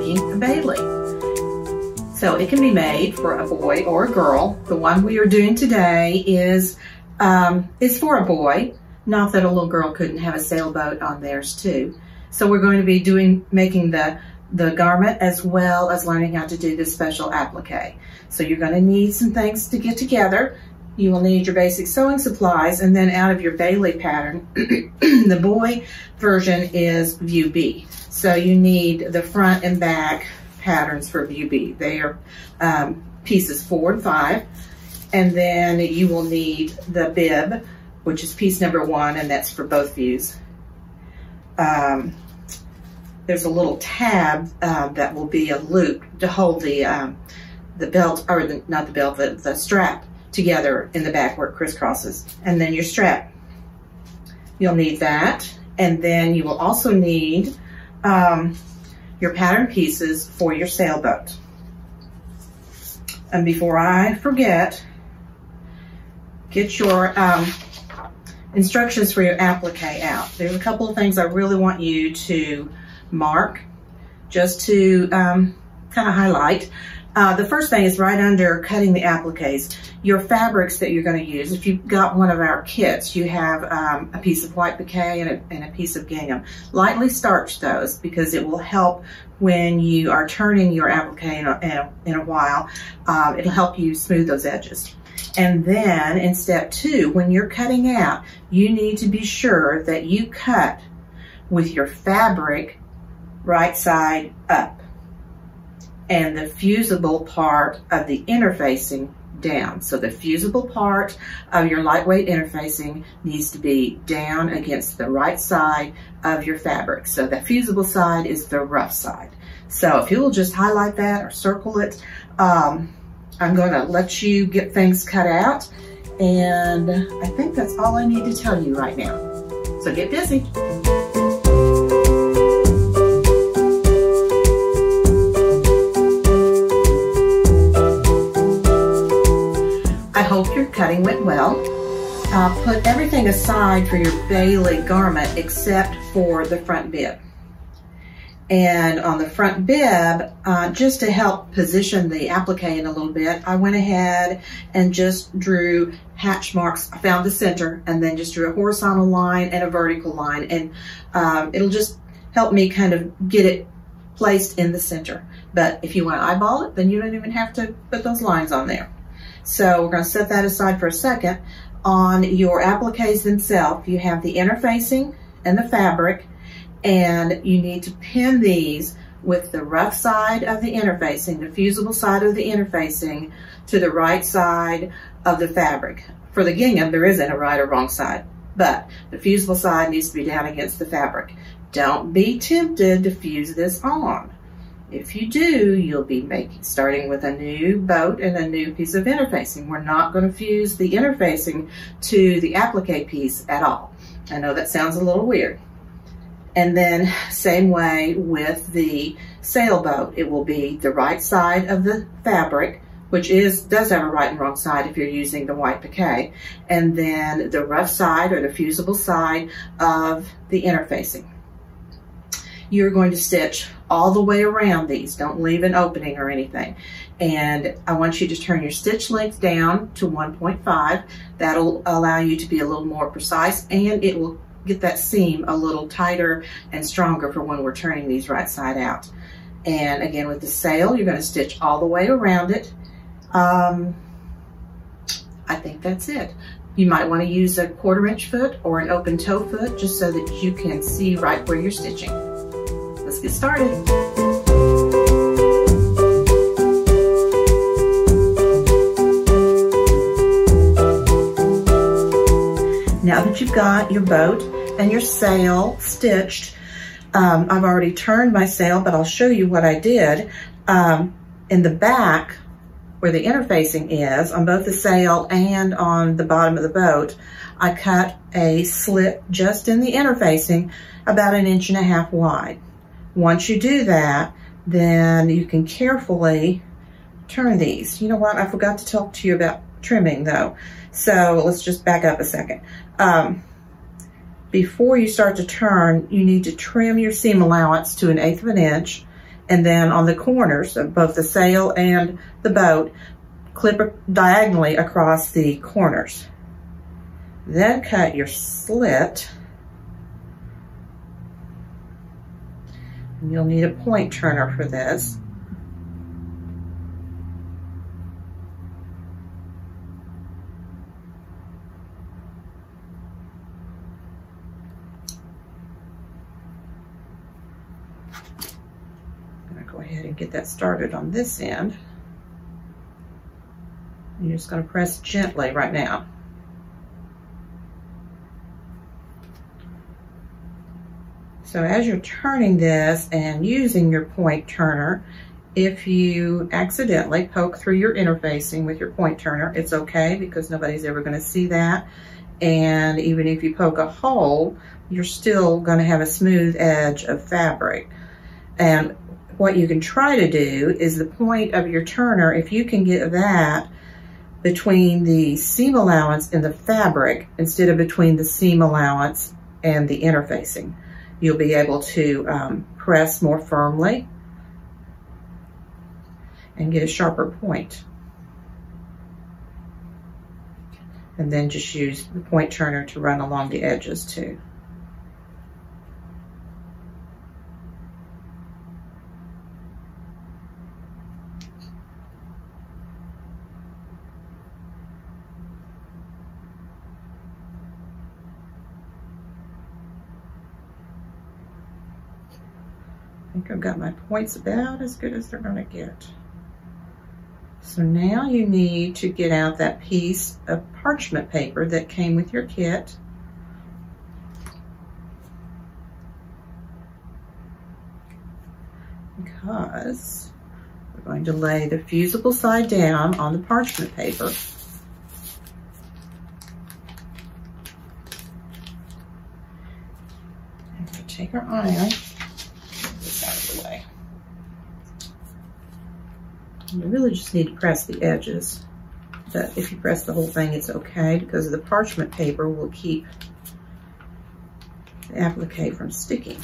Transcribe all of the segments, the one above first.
making a Bailey. So it can be made for a boy or a girl. The one we are doing today is, um, is for a boy. Not that a little girl couldn't have a sailboat on theirs too. So we're going to be doing, making the, the garment as well as learning how to do this special applique. So you're going to need some things to get together. You will need your basic sewing supplies and then out of your Bailey pattern, the boy version is view B. So you need the front and back patterns for view B. They are um, pieces four and five. And then you will need the bib, which is piece number one, and that's for both views. Um, there's a little tab uh, that will be a loop to hold the um, the belt, or the, not the belt, the, the strap together in the back where it crisscrosses. And then your strap. You'll need that. And then you will also need um, your pattern pieces for your sailboat. And before I forget, get your um, instructions for your applique out. There's a couple of things I really want you to mark just to um, kind of highlight. Uh, the first thing is right under cutting the appliques, your fabrics that you're going to use. If you've got one of our kits, you have um, a piece of white pique and a, and a, piece of gingham. Lightly starch those because it will help when you are turning your applique in a, in a, in a while. Uh, it'll help you smooth those edges. And then in step two, when you're cutting out, you need to be sure that you cut with your fabric right side up and the fusible part of the interfacing down. So the fusible part of your lightweight interfacing needs to be down against the right side of your fabric. So the fusible side is the rough side. So if you will just highlight that or circle it, um, I'm going to let you get things cut out. And I think that's all I need to tell you right now. So get busy. Hope your cutting went well. Uh, put everything aside for your Bailey garment except for the front bib. And on the front bib, uh, just to help position the applique in a little bit, I went ahead and just drew hatch marks. I found the center and then just drew a horizontal line and a vertical line. And um, it'll just help me kind of get it placed in the center. But if you want to eyeball it, then you don't even have to put those lines on there. So we're going to set that aside for a second. On your appliques themselves, you have the interfacing and the fabric, and you need to pin these with the rough side of the interfacing, the fusible side of the interfacing, to the right side of the fabric. For the gingham, there isn't a right or wrong side, but the fusible side needs to be down against the fabric. Don't be tempted to fuse this on. If you do, you'll be making, starting with a new boat and a new piece of interfacing. We're not going to fuse the interfacing to the applique piece at all. I know that sounds a little weird. And then same way with the sailboat, it will be the right side of the fabric, which is does have a right and wrong side if you're using the white pique, and then the rough side or the fusible side of the interfacing you're going to stitch all the way around these. Don't leave an opening or anything. And I want you to turn your stitch length down to 1.5. That'll allow you to be a little more precise and it will get that seam a little tighter and stronger for when we're turning these right side out. And again, with the sail, you're going to stitch all the way around it. Um, I think that's it. You might want to use a quarter inch foot or an open toe foot just so that you can see right where you're stitching let's get started. Now that you've got your boat and your sail stitched, um, I've already turned my sail, but I'll show you what I did. Um, in the back, where the interfacing is, on both the sail and on the bottom of the boat, I cut a slit just in the interfacing about an inch and a half wide. Once you do that, then you can carefully turn these. You know what? I forgot to talk to you about trimming though. So let's just back up a second. Um, before you start to turn, you need to trim your seam allowance to an eighth of an inch And then on the corners of both the sail and the boat, clip diagonally across the corners. Then cut your slit. You'll need a point turner for this. I'm gonna go ahead and get that started on this end. You're just going to press gently right now. So as you're turning this and using your point turner, if you accidentally poke through your interfacing with your point turner, it's okay because nobody's ever going to see that. And even if you poke a hole, you're still going to have a smooth edge of fabric. And what you can try to do is the point of your turner, if you can get that between the seam allowance and the fabric instead of between the seam allowance and the interfacing, you'll be able to um, press more firmly and get a sharper point. And then just use the point turner to run along the edges too. I think Points about as good as they're gonna get. So now you need to get out that piece of parchment paper that came with your kit. Because we're going to lay the fusible side down on the parchment paper. And take our iron You really just need to press the edges. But if you press the whole thing, it's okay because the parchment paper will keep the applique from sticking.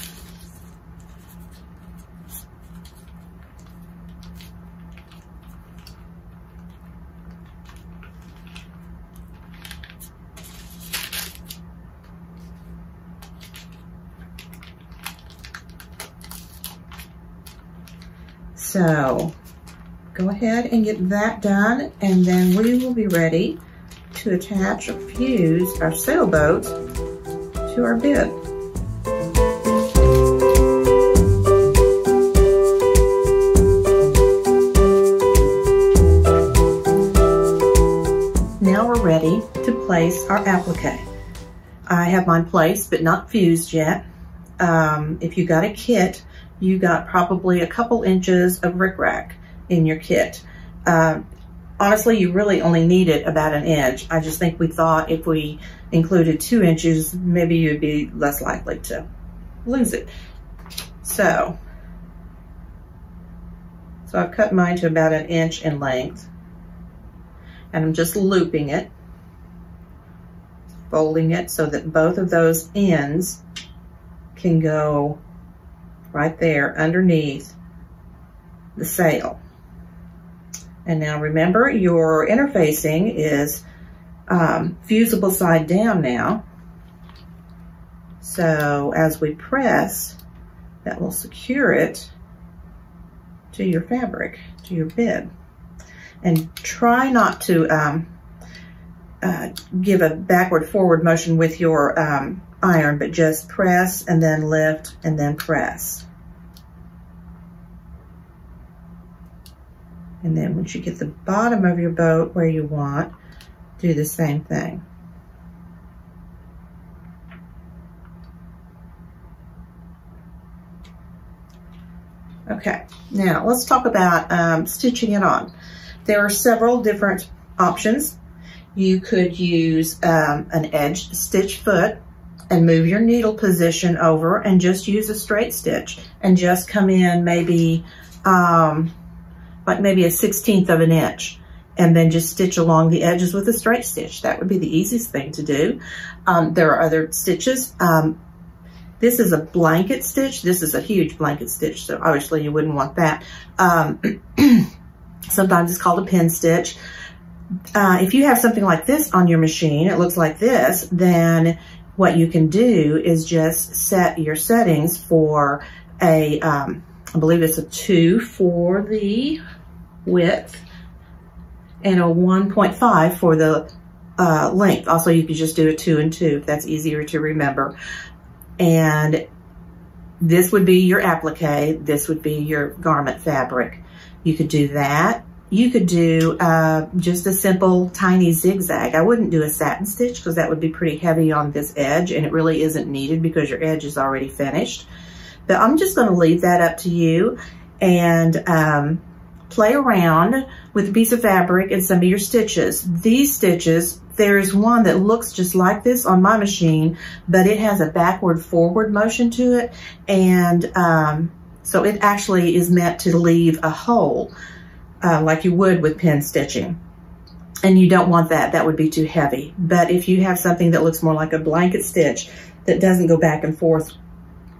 So go ahead and get that done and then we will be ready to attach or fuse our sailboat to our bib. Now we're ready to place our applique. I have mine placed but not fused yet. Um, if you got a kit, you got probably a couple inches of rickrack in your kit. Uh, honestly, you really only needed about an inch. I just think we thought if we included two inches, maybe you'd be less likely to lose it. So, so I've cut mine to about an inch in length and I'm just looping it, folding it so that both of those ends can go right there underneath the sail. And now remember your interfacing is um, fusible side down now. So as we press, that will secure it to your fabric, to your bib. And try not to um, uh, give a backward forward motion with your um, iron, but just press and then lift and then press. And then once you get the bottom of your boat where you want, do the same thing. Okay, now let's talk about um, stitching it on. There are several different options. You could use um, an edged stitch foot and move your needle position over and just use a straight stitch and just come in maybe um, like maybe a 16th of an inch and then just stitch along the edges with a straight stitch. That would be the easiest thing to do. Um, there are other stitches. Um, this is a blanket stitch. This is a huge blanket stitch, so obviously you wouldn't want that. Um, sometimes it's called a pin stitch. Uh, if you have something like this on your machine, it looks like this, then what you can do is just set your settings for a, um, I believe it's a two for the width and a 1.5 for the uh, length. Also, you could just do a two and two if that's easier to remember. And this would be your applique. This would be your garment fabric. You could do that. You could do uh, just a simple tiny zigzag. I wouldn't do a satin stitch because that would be pretty heavy on this edge and it really isn't needed because your edge is already finished. But I'm just going to leave that up to you and um, play around with a piece of fabric and some of your stitches. These stitches, there's one that looks just like this on my machine, but it has a backward forward motion to it. And um, so it actually is meant to leave a hole uh, like you would with pin stitching. And you don't want that, that would be too heavy. But if you have something that looks more like a blanket stitch that doesn't go back and forth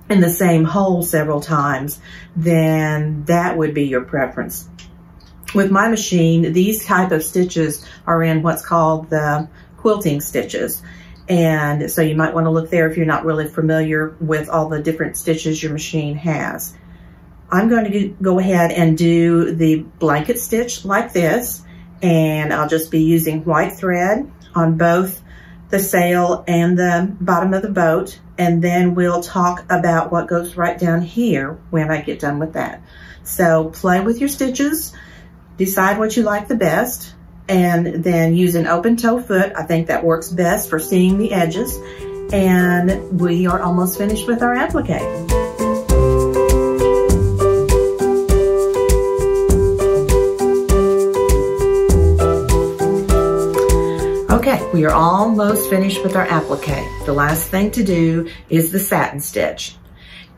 in the same hole several times, then that would be your preference. With my machine, these type of stitches are in what's called the quilting stitches. And so you might want to look there if you're not really familiar with all the different stitches your machine has. I'm going to go ahead and do the blanket stitch like this. And I'll just be using white thread on both the sail and the bottom of the boat. And then we'll talk about what goes right down here when I get done with that. So play with your stitches, decide what you like the best, and then use an open toe foot. I think that works best for seeing the edges. And we are almost finished with our applique. Okay, we are almost finished with our applique. The last thing to do is the satin stitch.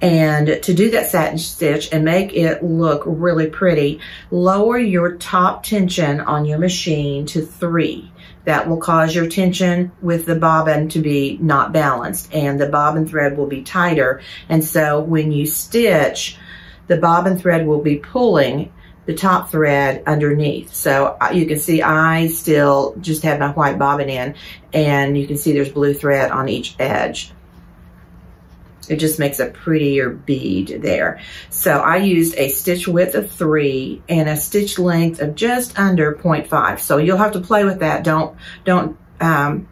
And to do that satin stitch and make it look really pretty, lower your top tension on your machine to three. That will cause your tension with the bobbin to be not balanced and the bobbin thread will be tighter. And so when you stitch, the bobbin thread will be pulling the top thread underneath. So uh, you can see I still just have my white bobbin in and you can see there's blue thread on each edge. It just makes a prettier bead there. So I used a stitch width of three and a stitch length of just under 0.5. So you'll have to play with that. Don't, don't, um,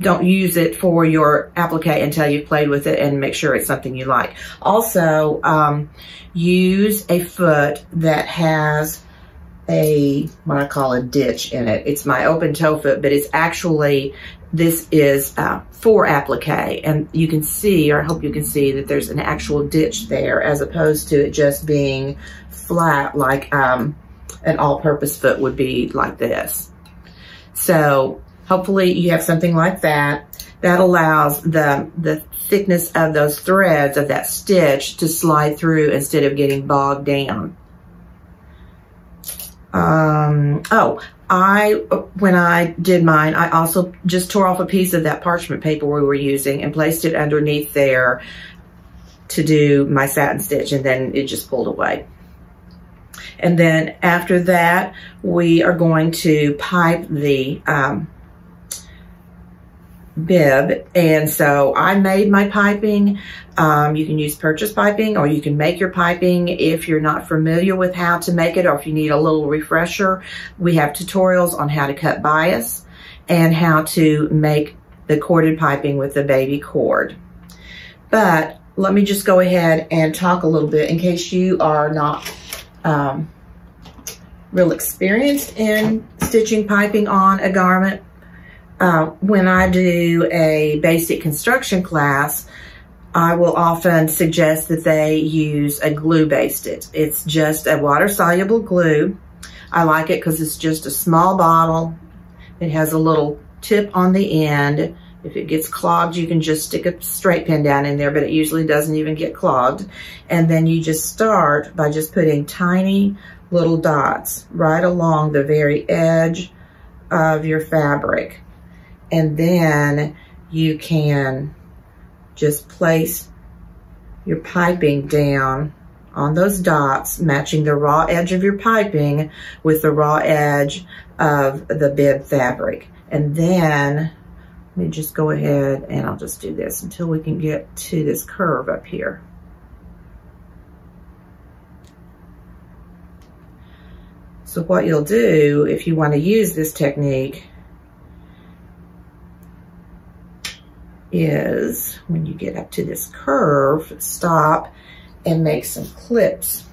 don't use it for your applique until you've played with it and make sure it's something you like. Also, um, use a foot that has a, what I call a ditch in it. It's my open toe foot, but it's actually, this is uh, for applique. And you can see, or I hope you can see that there's an actual ditch there as opposed to it just being flat like um, an all-purpose foot would be like this. So Hopefully you have something like that. That allows the, the thickness of those threads of that stitch to slide through instead of getting bogged down. Um, oh, I, when I did mine, I also just tore off a piece of that parchment paper we were using and placed it underneath there to do my satin stitch and then it just pulled away. And then after that, we are going to pipe the um, bib. And so I made my piping. Um, you can use purchase piping or you can make your piping if you're not familiar with how to make it or if you need a little refresher. We have tutorials on how to cut bias and how to make the corded piping with the baby cord. But let me just go ahead and talk a little bit in case you are not um, real experienced in stitching piping on a garment uh, when I do a basic construction class, I will often suggest that they use a glue baste it. It's just a water soluble glue. I like it because it's just a small bottle. It has a little tip on the end. If it gets clogged, you can just stick a straight pin down in there, but it usually doesn't even get clogged. And then you just start by just putting tiny little dots right along the very edge of your fabric and then you can just place your piping down on those dots, matching the raw edge of your piping with the raw edge of the bib fabric. And then, let me just go ahead and I'll just do this until we can get to this curve up here. So what you'll do if you want to use this technique is when you get up to this curve, stop and make some clips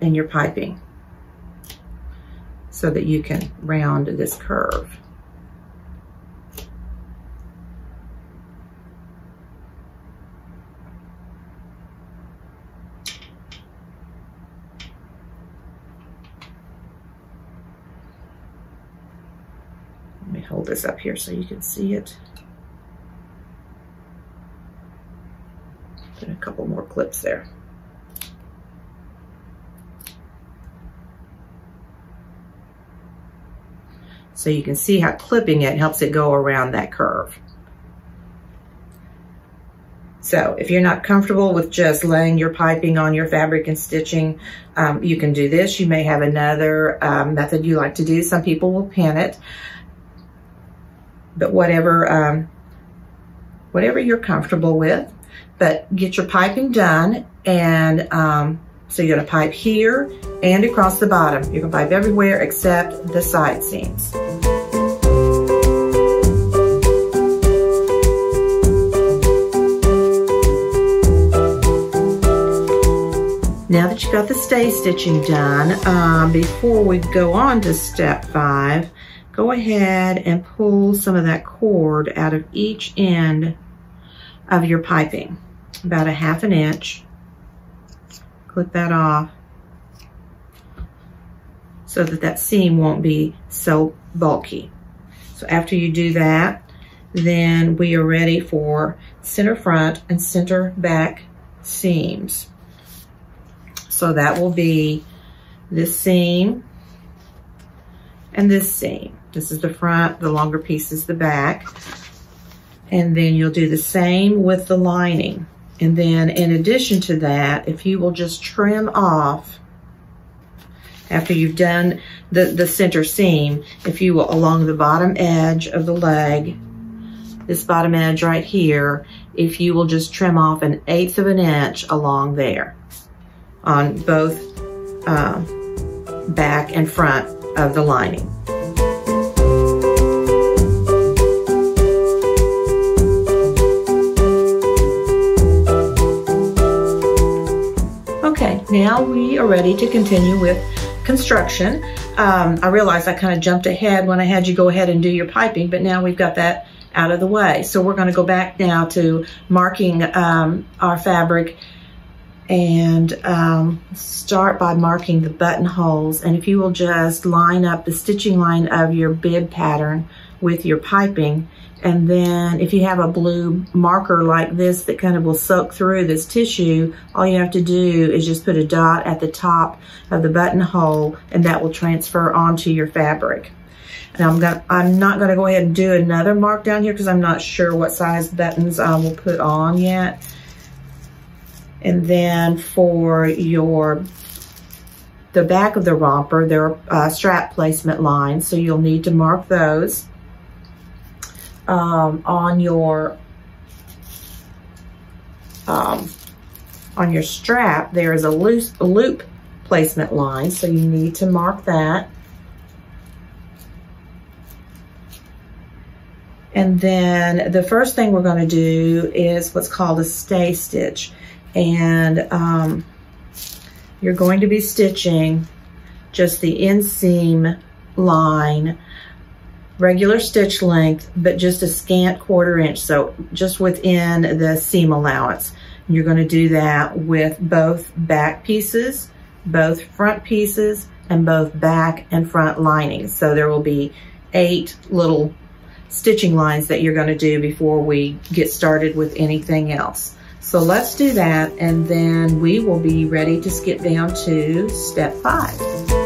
in your piping so that you can round this curve. Let me hold this up here so you can see it. Put a couple more clips there. So you can see how clipping it helps it go around that curve. So if you're not comfortable with just laying your piping on your fabric and stitching, um, you can do this. You may have another um, method you like to do. Some people will pin it. But whatever, um, whatever you're comfortable with. But get your piping done and um, so you're gonna pipe here and across the bottom. You're gonna pipe everywhere except the side seams. Now that you've got the stay stitching done, um, before we go on to step five, go ahead and pull some of that cord out of each end of your piping, about a half an inch clip that off so that that seam won't be so bulky. So after you do that, then we are ready for center front and center back seams. So that will be this seam and this seam. This is the front, the longer piece is the back. And then you'll do the same with the lining. And then in addition to that, if you will just trim off after you've done the, the center seam, if you will along the bottom edge of the leg, this bottom edge right here, if you will just trim off an eighth of an inch along there on both uh, back and front of the lining. Now we are ready to continue with construction. Um, I realized I kind of jumped ahead when I had you go ahead and do your piping, but now we've got that out of the way. So we're going to go back now to marking um, our fabric and um, start by marking the buttonholes. And if you will just line up the stitching line of your bib pattern with your piping, and then if you have a blue marker like this that kind of will soak through this tissue, all you have to do is just put a dot at the top of the buttonhole and that will transfer onto your fabric. And I'm, gonna, I'm not gonna go ahead and do another mark down here because I'm not sure what size buttons I will put on yet. And then for your the back of the romper, there are uh, strap placement lines, so you'll need to mark those um, on your um, on your strap, there is a loose loop placement line, so you need to mark that. And then the first thing we're going to do is what's called a stay stitch. And um, you're going to be stitching just the inseam line regular stitch length, but just a scant quarter inch, so just within the seam allowance. You're gonna do that with both back pieces, both front pieces, and both back and front linings. So there will be eight little stitching lines that you're gonna do before we get started with anything else. So let's do that and then we will be ready to skip down to step five.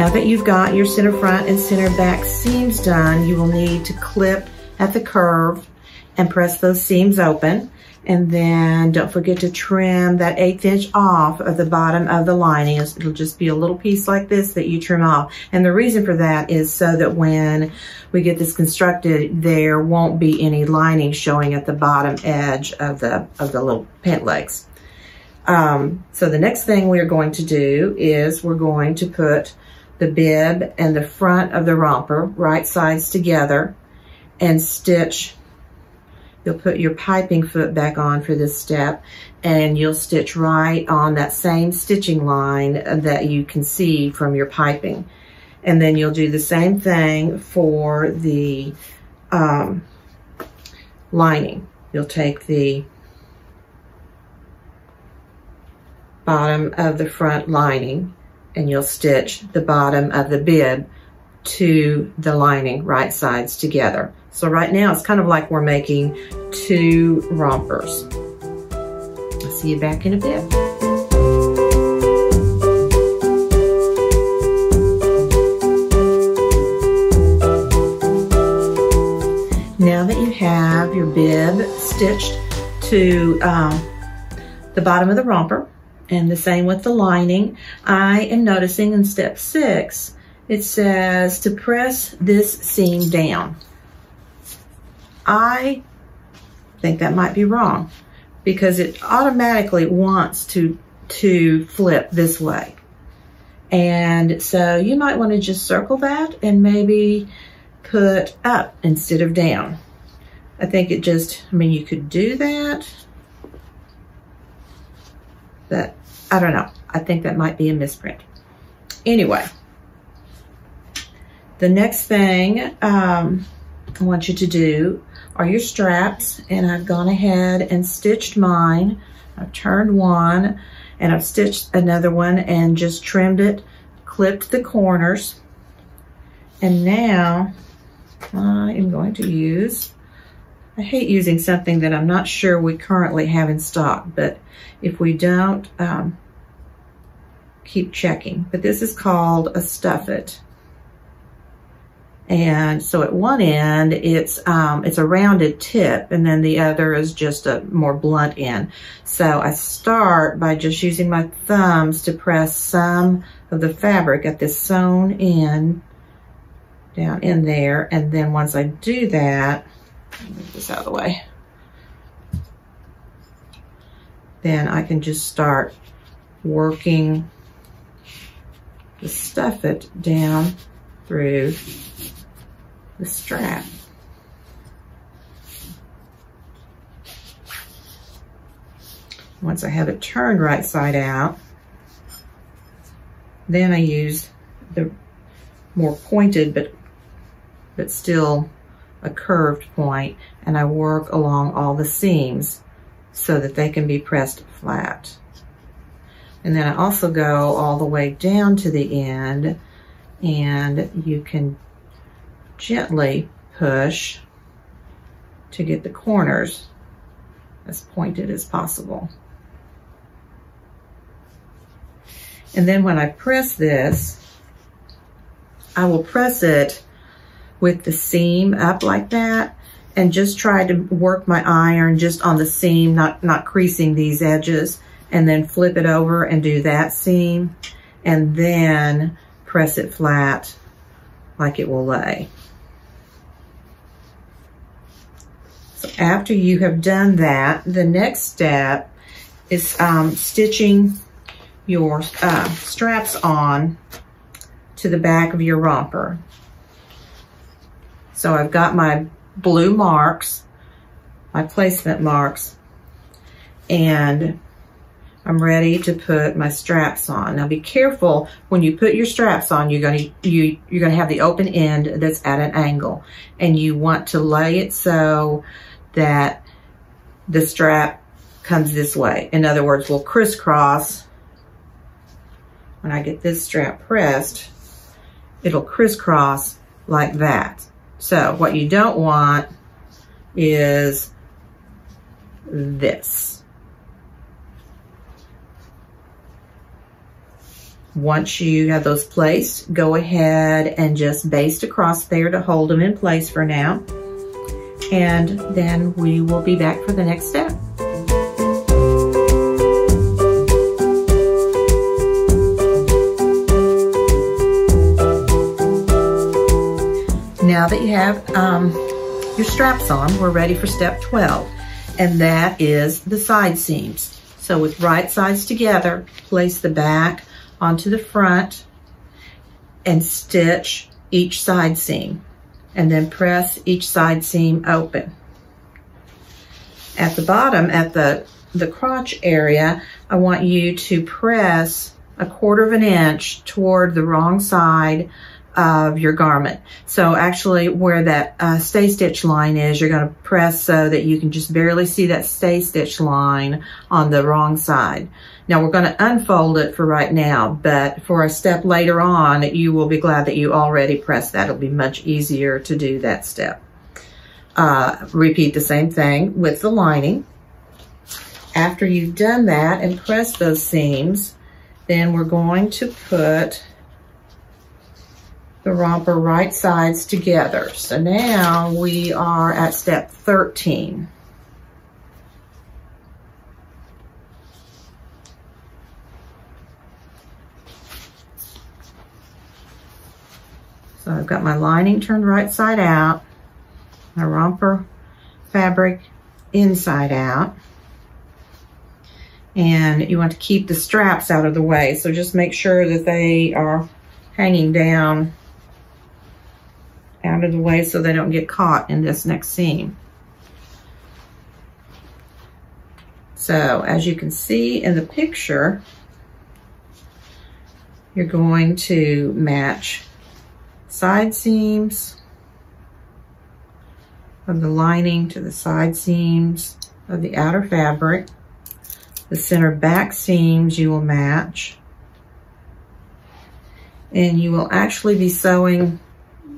Now that you've got your center front and center back seams done, you will need to clip at the curve and press those seams open. And then don't forget to trim that eighth inch off of the bottom of the lining. It'll just be a little piece like this that you trim off. And the reason for that is so that when we get this constructed, there won't be any lining showing at the bottom edge of the, of the little pant legs. Um, so the next thing we're going to do is we're going to put the bib and the front of the romper right sides together and stitch You'll put your piping foot back on for this step and you'll stitch right on that same stitching line that you can see from your piping. And then you'll do the same thing for the um, lining. You'll take the bottom of the front lining and you'll stitch the bottom of the bib to the lining right sides together. So right now it's kind of like we're making two rompers. I'll see you back in a bit. Now that you have your bib stitched to um, the bottom of the romper, and the same with the lining, I am noticing in step six, it says to press this seam down. I think that might be wrong because it automatically wants to, to flip this way. And so you might want to just circle that and maybe put up instead of down. I think it just, I mean, you could do that, but I don't know. I think that might be a misprint. Anyway, the next thing um, I want you to do are your straps. And I've gone ahead and stitched mine. I've turned one and I've stitched another one and just trimmed it, clipped the corners. And now I am going to use, I hate using something that I'm not sure we currently have in stock, but if we don't, um, keep checking. But this is called a stuff it. And so at one end, it's um, it's a rounded tip, and then the other is just a more blunt end. So I start by just using my thumbs to press some of the fabric at this sewn in down in there. And then once I do that, move this out of the way, then I can just start working to stuff it down through the strap. Once I have it turned right side out, then I use the more pointed but but still a curved point and I work along all the seams so that they can be pressed flat. And then I also go all the way down to the end and you can gently push to get the corners as pointed as possible. And then when I press this, I will press it with the seam up like that and just try to work my iron just on the seam, not, not creasing these edges, and then flip it over and do that seam, and then press it flat like it will lay. So after you have done that, the next step is um, stitching your uh, straps on to the back of your romper. So I've got my blue marks, my placement marks, and I'm ready to put my straps on. Now be careful when you put your straps on, you're gonna, you, you're gonna have the open end that's at an angle. And you want to lay it so that the strap comes this way. In other words, we'll crisscross. When I get this strap pressed, it'll crisscross like that. So what you don't want is this. Once you have those placed, go ahead and just baste across there to hold them in place for now. And then we will be back for the next step. Now that you have um, your straps on, we're ready for step 12, and that is the side seams. So with right sides together, place the back onto the front and stitch each side seam and then press each side seam open. At the bottom, at the, the crotch area, I want you to press a quarter of an inch toward the wrong side of your garment. So actually where that uh, stay stitch line is, you're going to press so that you can just barely see that stay stitch line on the wrong side. Now we're going to unfold it for right now, but for a step later on, you will be glad that you already pressed that. It'll be much easier to do that step. Uh, repeat the same thing with the lining. After you've done that and pressed those seams, then we're going to put the romper right sides together. So now we are at step 13. So I've got my lining turned right side out, my romper fabric inside out. And you want to keep the straps out of the way. So just make sure that they are hanging down out of the way so they don't get caught in this next seam. So as you can see in the picture, you're going to match side seams of the lining to the side seams of the outer fabric. The center back seams you will match. And you will actually be sewing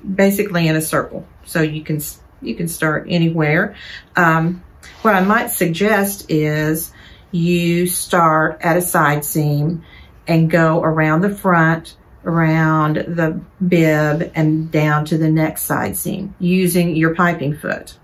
basically in a circle. So you can, you can start anywhere. Um, what I might suggest is you start at a side seam and go around the front, around the bib and down to the next side seam using your piping foot.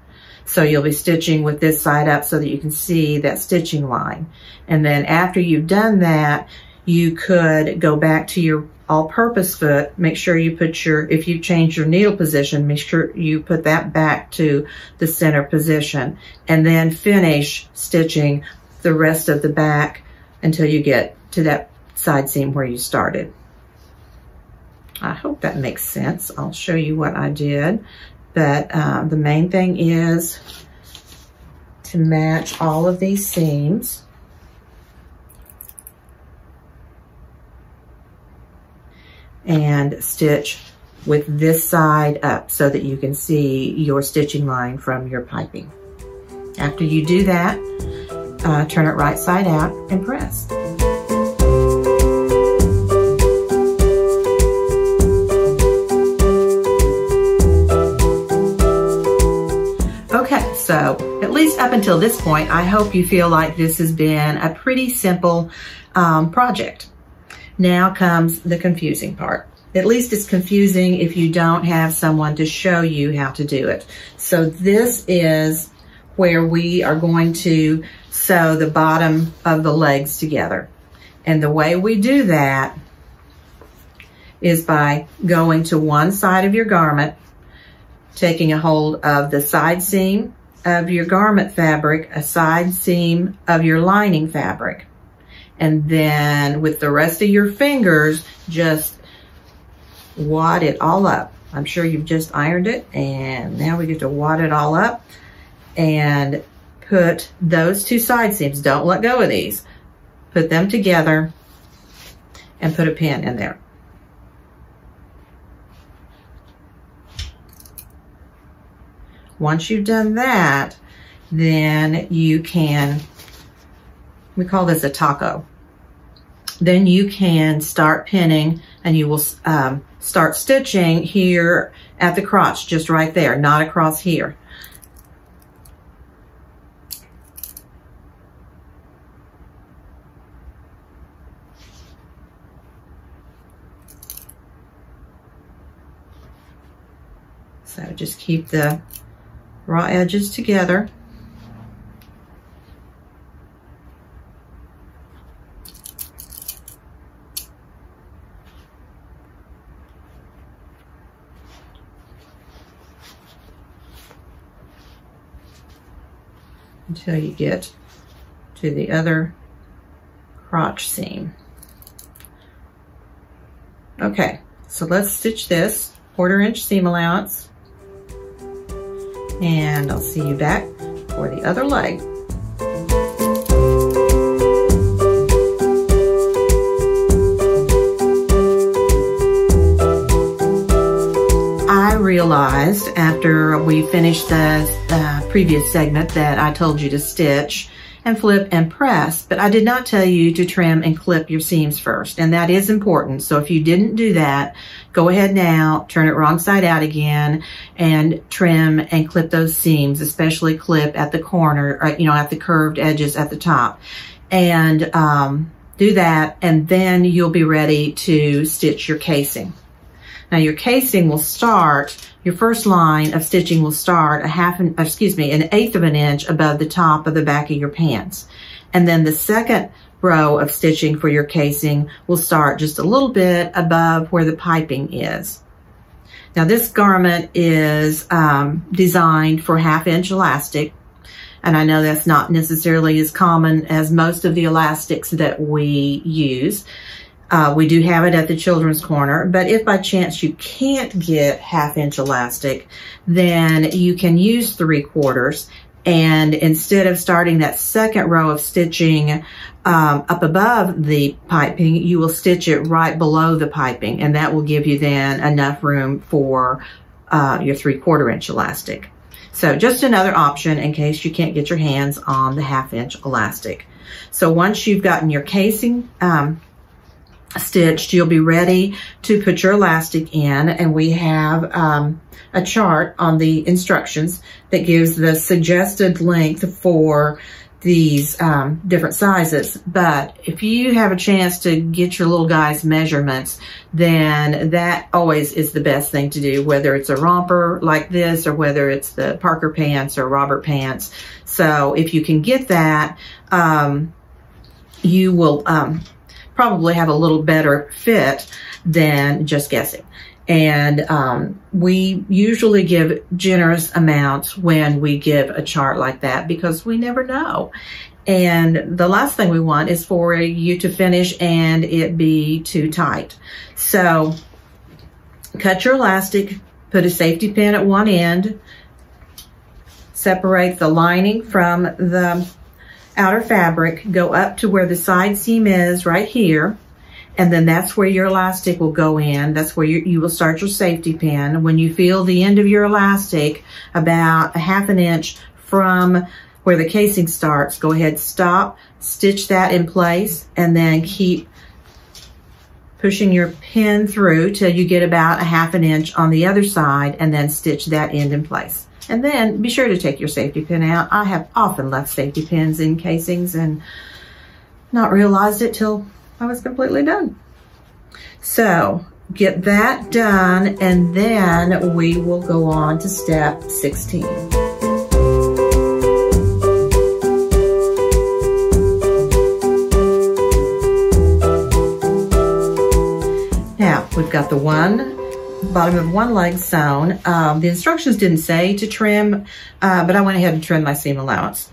So you'll be stitching with this side up so that you can see that stitching line. And then after you've done that, you could go back to your all-purpose foot, make sure you put your, if you change your needle position, make sure you put that back to the center position and then finish stitching the rest of the back until you get to that side seam where you started. I hope that makes sense. I'll show you what I did. But uh, the main thing is to match all of these seams. And stitch with this side up so that you can see your stitching line from your piping. After you do that, uh, turn it right side out and press. Okay, so at least up until this point, I hope you feel like this has been a pretty simple um, project. Now comes the confusing part. At least it's confusing if you don't have someone to show you how to do it. So this is where we are going to sew the bottom of the legs together. And the way we do that is by going to one side of your garment, taking a hold of the side seam of your garment fabric, a side seam of your lining fabric and then with the rest of your fingers, just wad it all up. I'm sure you've just ironed it and now we get to wad it all up and put those two side seams, don't let go of these, put them together and put a pin in there. Once you've done that, then you can we call this a taco. Then you can start pinning and you will um, start stitching here at the crotch, just right there, not across here. So just keep the raw edges together. Until you get to the other crotch seam. Okay, so let's stitch this quarter inch seam allowance and I'll see you back for the other leg. I realized after we finished the uh, previous segment that I told you to stitch and flip and press, but I did not tell you to trim and clip your seams first, and that is important. So if you didn't do that, go ahead now, turn it wrong side out again, and trim and clip those seams, especially clip at the corner, or, you know, at the curved edges at the top. And um, do that, and then you'll be ready to stitch your casing. Now your casing will start, your first line of stitching will start a half, an, excuse me, an eighth of an inch above the top of the back of your pants. And then the second row of stitching for your casing will start just a little bit above where the piping is. Now this garment is um, designed for half inch elastic. And I know that's not necessarily as common as most of the elastics that we use. Uh, we do have it at the children's corner, but if by chance you can't get half inch elastic, then you can use three quarters. And instead of starting that second row of stitching um, up above the piping, you will stitch it right below the piping. And that will give you then enough room for uh, your three quarter inch elastic. So just another option in case you can't get your hands on the half inch elastic. So once you've gotten your casing um, stitched, you'll be ready to put your elastic in. And we have um, a chart on the instructions that gives the suggested length for these um, different sizes. But if you have a chance to get your little guy's measurements, then that always is the best thing to do, whether it's a romper like this or whether it's the Parker pants or Robert pants. So if you can get that, um, you will um, probably have a little better fit than just guessing. And um, we usually give generous amounts when we give a chart like that because we never know. And the last thing we want is for you to finish and it be too tight. So cut your elastic, put a safety pin at one end, separate the lining from the outer fabric, go up to where the side seam is right here. And then that's where your elastic will go in. That's where you, you will start your safety pin. When you feel the end of your elastic about a half an inch from where the casing starts, go ahead, stop, stitch that in place, and then keep pushing your pin through till you get about a half an inch on the other side and then stitch that end in place. And then be sure to take your safety pin out. I have often left safety pins in casings and not realized it till I was completely done. So get that done and then we will go on to step 16. Now, we've got the one bottom of one leg sewn. Um, the instructions didn't say to trim, uh, but I went ahead and trimmed my seam allowance.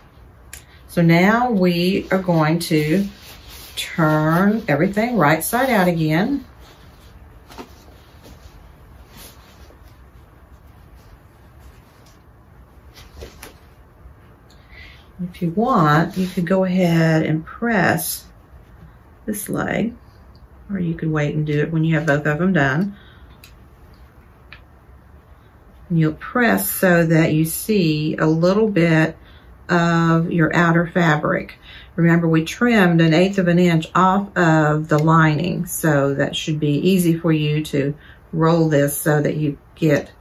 So now we are going to turn everything right side out again. If you want, you could go ahead and press this leg, or you could wait and do it when you have both of them done. And you'll press so that you see a little bit of your outer fabric. Remember, we trimmed an eighth of an inch off of the lining, so that should be easy for you to roll this so that you get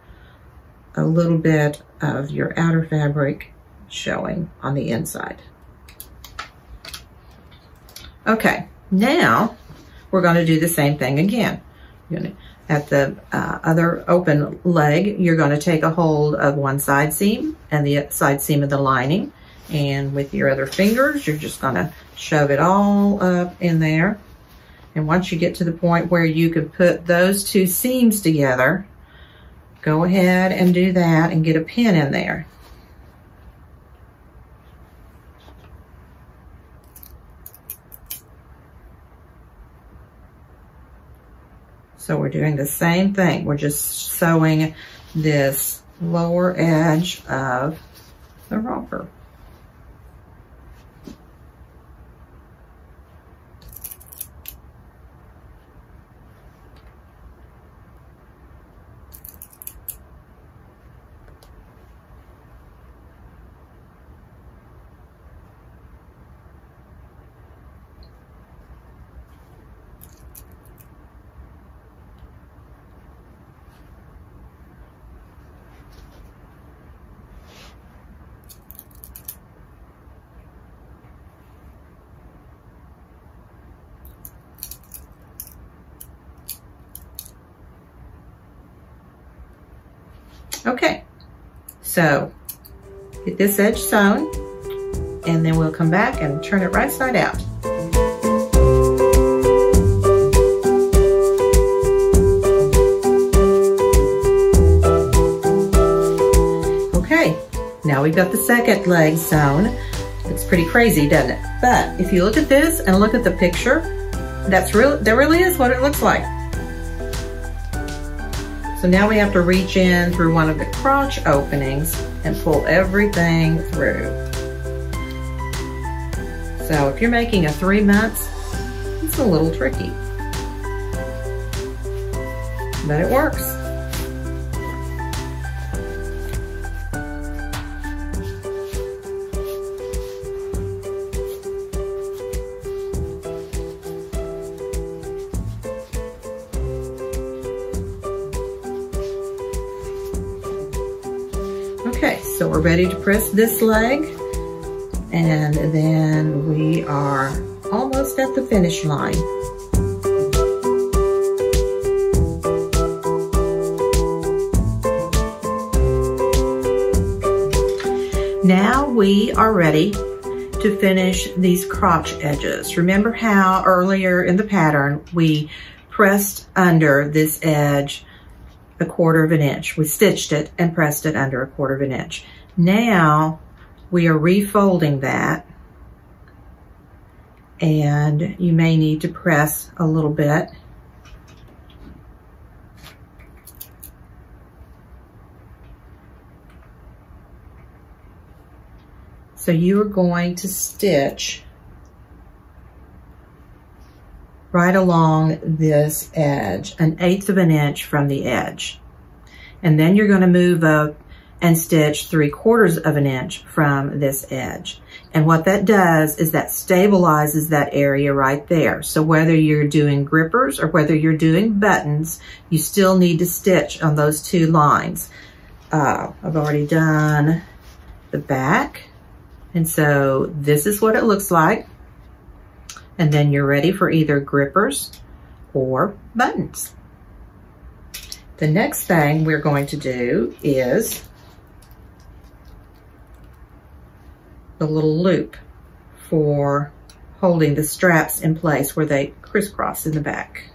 a little bit of your outer fabric showing on the inside. Okay, now we're going to do the same thing again. At the uh, other open leg, you're going to take a hold of one side seam and the side seam of the lining. And with your other fingers, you're just going to shove it all up in there. And once you get to the point where you can put those two seams together, go ahead and do that and get a pin in there. So we're doing the same thing. We're just sewing this lower edge of the romper. Okay, so get this edge sewn and then we'll come back and turn it right side out. Okay, now we've got the second leg sewn. It's pretty crazy, doesn't it? But if you look at this and look at the picture, that's real, that really is what it looks like. So now we have to reach in through one of the crotch openings and pull everything through. So if you're making a three months, it's a little tricky, but it works. So we're ready to press this leg and then we are almost at the finish line. Now we are ready to finish these crotch edges. Remember how earlier in the pattern we pressed under this edge a quarter of an inch. We stitched it and pressed it under a quarter of an inch. Now we are refolding that and you may need to press a little bit. So you are going to stitch right along this edge, an eighth of an inch from the edge. And then you're gonna move up and stitch three quarters of an inch from this edge. And what that does is that stabilizes that area right there. So whether you're doing grippers or whether you're doing buttons, you still need to stitch on those two lines. Uh, I've already done the back. And so this is what it looks like and then you're ready for either grippers or buttons. The next thing we're going to do is the little loop for holding the straps in place where they crisscross in the back.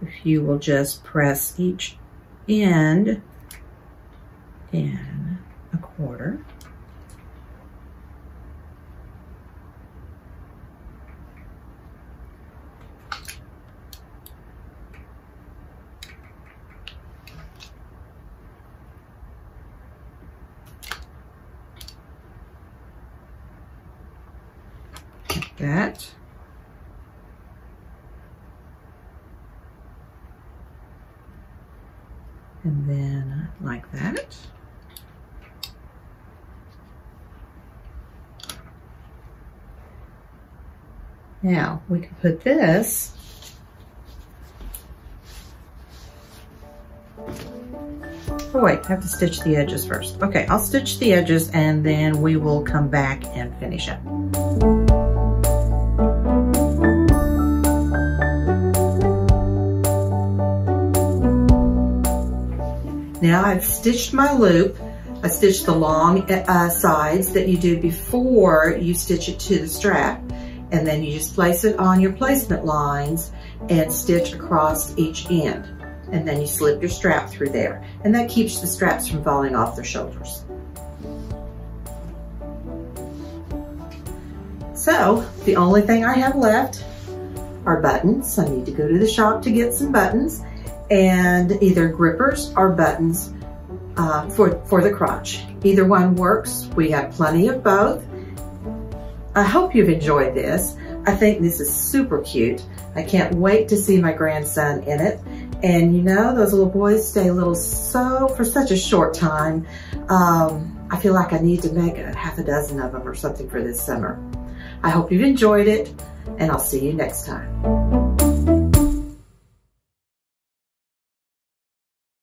If you will just press each end in a quarter. Now we can put this Oh wait, I have to stitch the edges first. Okay, I'll stitch the edges and then we will come back and finish up. Now I've stitched my loop. I stitched the long uh, sides that you do before you stitch it to the strap. And then you just place it on your placement lines and stitch across each end. And then you slip your strap through there. And that keeps the straps from falling off their shoulders. So the only thing I have left are buttons. I need to go to the shop to get some buttons and either grippers or buttons uh, for, for the crotch. Either one works. We have plenty of both. I hope you've enjoyed this. I think this is super cute. I can't wait to see my grandson in it. And you know, those little boys stay little so, for such a short time. Um, I feel like I need to make a half a dozen of them or something for this summer. I hope you've enjoyed it and I'll see you next time.